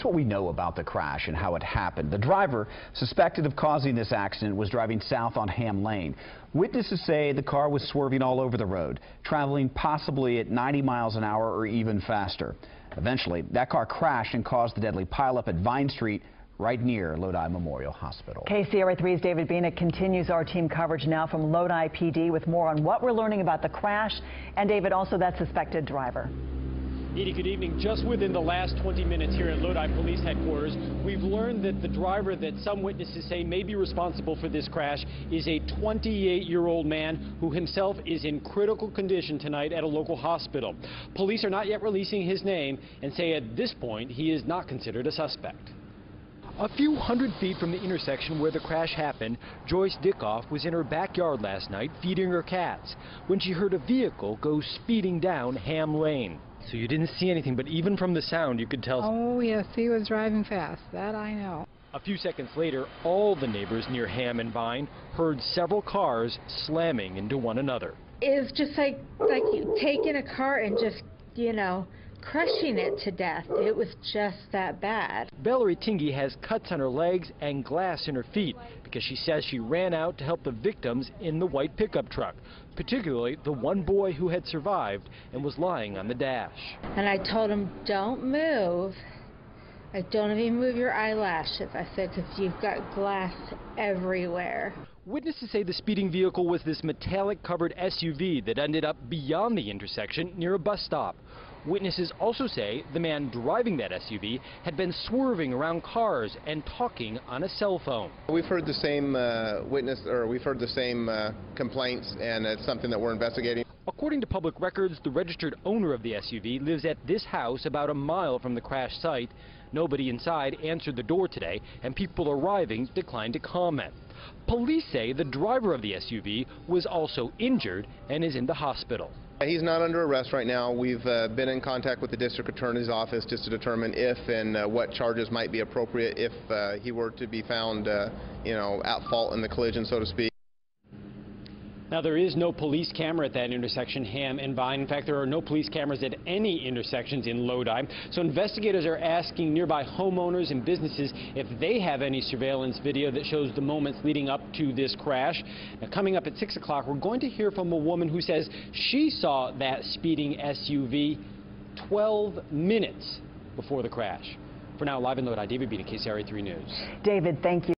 here's what we know about the crash and how it happened. The driver suspected of causing this accident was driving south on Ham Lane. Witnesses say the car was swerving all over the road, traveling possibly at 90 miles an hour or even faster. Eventually, that car crashed and caused the deadly pileup at Vine Street right near Lodi Memorial Hospital. KCRA 3's David Bena continues our team coverage now from Lodi PD with more on what we're learning about the crash and David also that suspected driver. Edie, good evening. Just within the last 20 minutes here at Lodi Police Headquarters, we've learned that the driver that some witnesses say may be responsible for this crash is a 28-year-old man who himself is in critical condition tonight at a local hospital. Police are not yet releasing his name and say at this point he is not considered a suspect. A few hundred feet from the intersection where the crash happened, Joyce Dickoff was in her backyard last night feeding her cats when she heard a vehicle go speeding down Ham Lane. So you didn't see anything, but even from the sound, you could tell. Oh, yes, he was driving fast. That I know. A few seconds later, all the neighbors near Ham and Vine heard several cars slamming into one another. It's just like like taking a car and just, you know, crushing it to death. It was just that bad. Valerie Tingey has cuts on her legs and glass in her feet because she says she ran out to help the victims in the white pickup truck, particularly the one boy who had survived and was lying on the dash. And I told him, don't move. I don't even move your eyelashes. I said, because you've got glass everywhere. Witnesses say the speeding vehicle was this metallic covered SUV that ended up beyond the intersection near a bus stop. Witnesses also say the man driving that SUV had been swerving around cars and talking on a cell phone. We've heard the same uh, witness, or we've heard the same uh, complaints, and it's something that we're investigating. According to public records, the registered owner of the SUV lives at this house about a mile from the crash site. Nobody inside answered the door today, and people arriving declined to comment. Police say the driver of the SUV was also injured and is in the hospital. He's not under arrest right now. We've uh, been in contact with the district attorney's office just to determine if and uh, what charges might be appropriate if uh, he were to be found, uh, you know, at fault in the collision, so to speak. Now, there is no police camera at that intersection, Ham and Vine. In fact, there are no police cameras at any intersections in Lodi. So investigators are asking nearby homeowners and businesses if they have any surveillance video that shows the moments leading up to this crash. Now, coming up at 6 o'clock, we're going to hear from a woman who says she saw that speeding SUV 12 minutes before the crash. For now, live in Lodi, David Bena, KCRA 3 News. David, thank you.